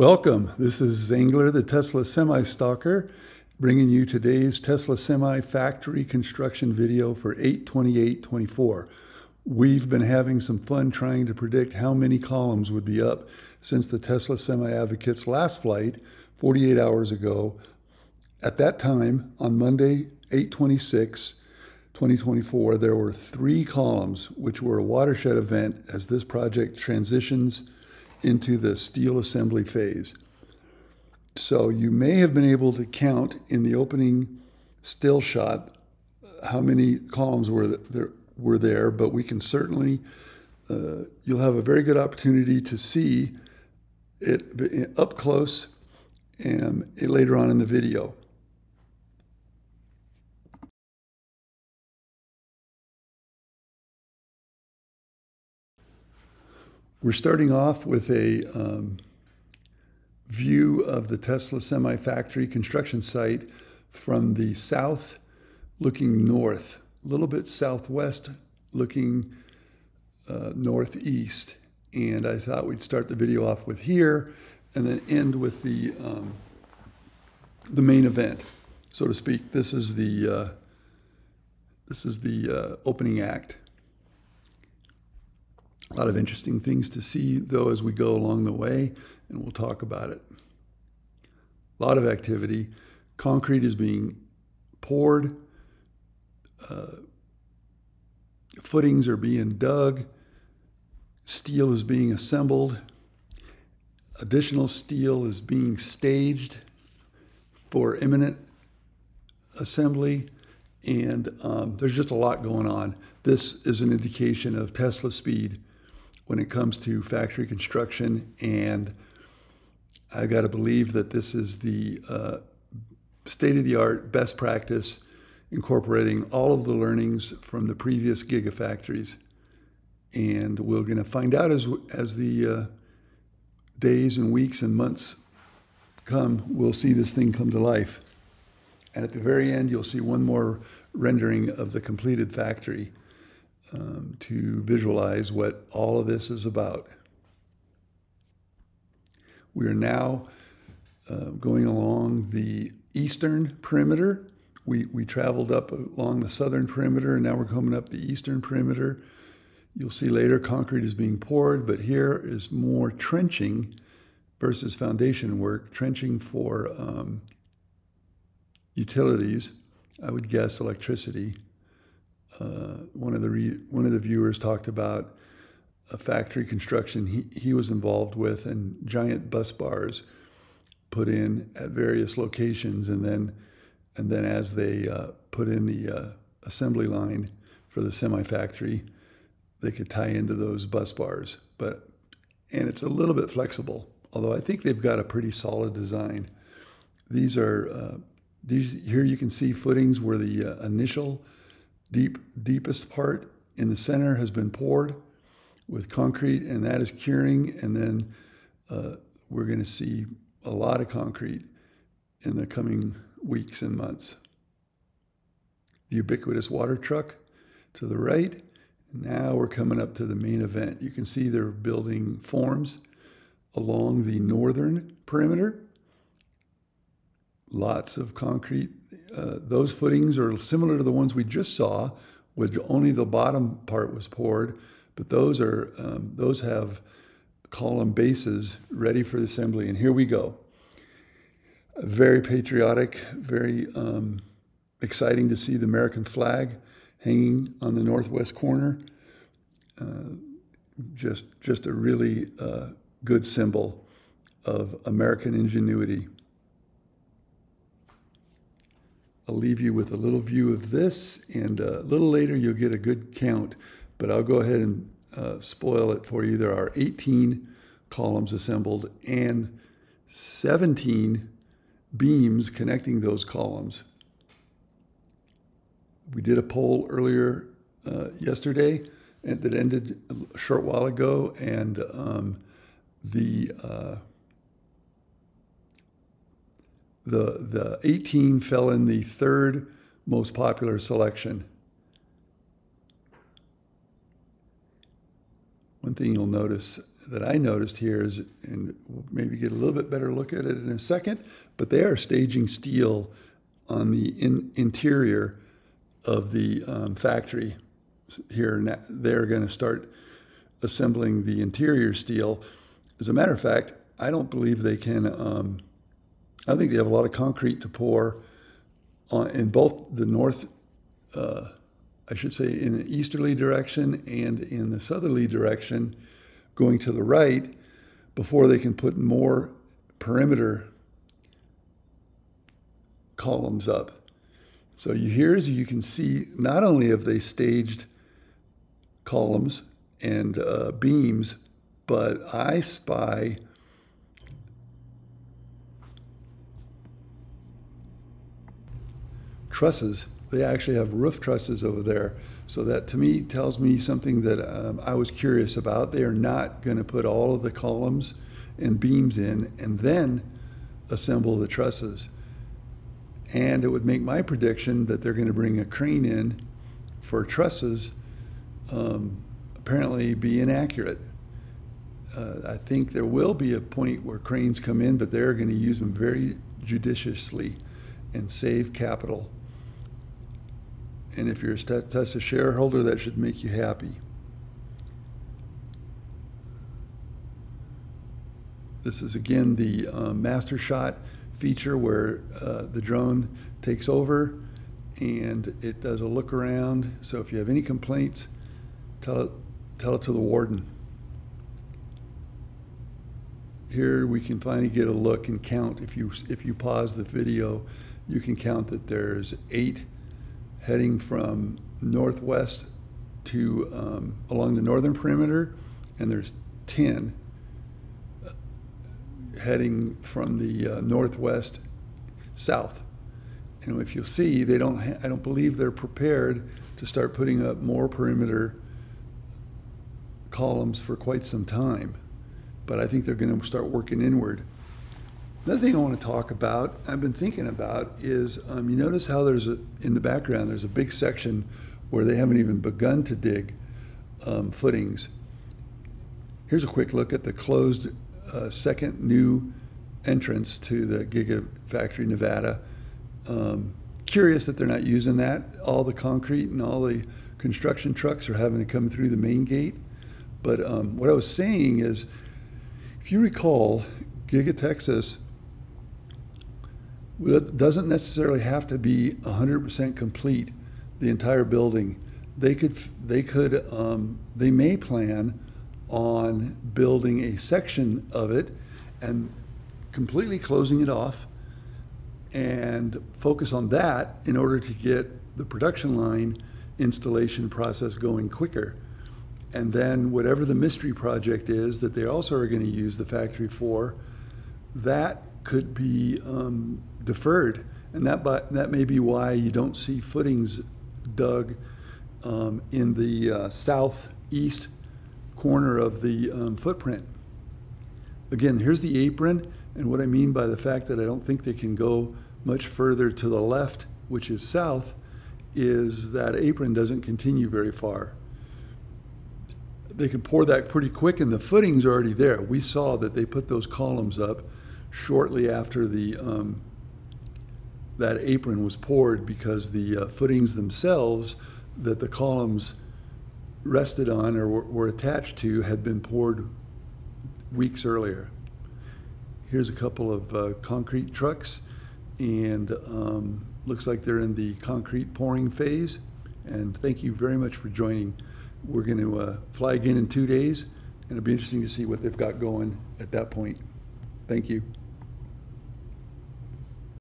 Welcome. This is Zanegler, the Tesla Semi Stalker, bringing you today's Tesla Semi factory construction video for 82824. We've been having some fun trying to predict how many columns would be up since the Tesla Semi Advocate's last flight 48 hours ago. At that time, on Monday, 826, 2024, there were three columns, which were a watershed event as this project transitions into the steel assembly phase. So you may have been able to count in the opening still shot how many columns were there, were there but we can certainly, uh, you'll have a very good opportunity to see it up close and later on in the video. We're starting off with a um, view of the Tesla Semi factory construction site from the south looking north, a little bit southwest looking uh, northeast. And I thought we'd start the video off with here and then end with the, um, the main event, so to speak. This is the, uh, this is the uh, opening act. A lot of interesting things to see, though, as we go along the way, and we'll talk about it. A lot of activity. Concrete is being poured, uh, footings are being dug, steel is being assembled, additional steel is being staged for imminent assembly, and um, there's just a lot going on. This is an indication of Tesla speed when it comes to factory construction. And I got to believe that this is the uh, state of the art, best practice, incorporating all of the learnings from the previous gigafactories. And we're going to find out as, as the uh, days and weeks and months come, we'll see this thing come to life. And at the very end, you'll see one more rendering of the completed factory um, to visualize what all of this is about. We are now uh, going along the eastern perimeter. We, we traveled up along the southern perimeter and now we're coming up the eastern perimeter. You'll see later concrete is being poured, but here is more trenching versus foundation work, trenching for um, utilities, I would guess electricity. Uh, one of the re- one of the viewers talked about a factory construction he, he was involved with and giant bus bars put in at various locations and then and then as they uh, put in the uh, assembly line for the semi factory they could tie into those bus bars. But and it's a little bit flexible although I think they've got a pretty solid design. These are uh, these here you can see footings where the uh, initial deep, deepest part in the center has been poured with concrete, and that is curing. And then uh, we're going to see a lot of concrete in the coming weeks and months. The ubiquitous water truck to the right. Now we're coming up to the main event. You can see they're building forms along the northern perimeter. Lots of concrete uh, those footings are similar to the ones we just saw, with only the bottom part was poured, but those are um, those have column bases ready for assembly. And here we go. Very patriotic, very um, exciting to see the American flag hanging on the northwest corner. Uh, just, just a really uh, good symbol of American ingenuity. I'll leave you with a little view of this, and uh, a little later you'll get a good count, but I'll go ahead and uh, spoil it for you. There are 18 columns assembled and 17 beams connecting those columns. We did a poll earlier uh, yesterday and that ended a short while ago, and um, the uh, the, the 18 fell in the third most popular selection. One thing you'll notice that I noticed here is, and maybe get a little bit better look at it in a second, but they are staging steel on the in, interior of the um, factory here. They're going to start assembling the interior steel. As a matter of fact, I don't believe they can. Um, I think they have a lot of concrete to pour on, in both the north, uh, I should say, in the easterly direction and in the southerly direction, going to the right, before they can put more perimeter columns up. So you here you can see, not only have they staged columns and uh, beams, but I spy trusses. They actually have roof trusses over there. So that to me tells me something that um, I was curious about. They are not going to put all of the columns and beams in and then assemble the trusses. And it would make my prediction that they're going to bring a crane in for trusses um, apparently be inaccurate. Uh, I think there will be a point where cranes come in, but they're going to use them very judiciously and save capital. And if you're a Tesla shareholder, that should make you happy. This is again the uh, master shot feature where uh, the drone takes over and it does a look around. So if you have any complaints, tell it, tell it to the warden. Here we can finally get a look and count. If you if you pause the video, you can count that there's eight heading from northwest to um, along the northern perimeter, and there's ten heading from the uh, northwest south. And if you'll see, they don't. I don't believe they're prepared to start putting up more perimeter columns for quite some time. But I think they're going to start working inward. Another thing I want to talk about, I've been thinking about, is um, you notice how there's a in the background there's a big section where they haven't even begun to dig um, footings. Here's a quick look at the closed uh, second new entrance to the Gigafactory Nevada. Um, curious that they're not using that. All the concrete and all the construction trucks are having to come through the main gate. But um, what I was saying is, if you recall, Giga Texas doesn't necessarily have to be 100% complete, the entire building. They could, they could, um, they may plan on building a section of it and completely closing it off and focus on that in order to get the production line installation process going quicker. And then whatever the mystery project is that they also are going to use the factory for, that could be um, deferred. And that, that may be why you don't see footings dug um, in the uh, southeast corner of the um, footprint. Again, here's the apron, and what I mean by the fact that I don't think they can go much further to the left, which is south, is that apron doesn't continue very far. They can pour that pretty quick, and the footing's already there. We saw that they put those columns up shortly after the um, that apron was poured because the uh, footings themselves that the columns rested on or were, were attached to had been poured weeks earlier. Here's a couple of uh, concrete trucks, and um, looks like they're in the concrete pouring phase. And thank you very much for joining. We're going to uh, fly again in two days, and it'll be interesting to see what they've got going at that point. Thank you.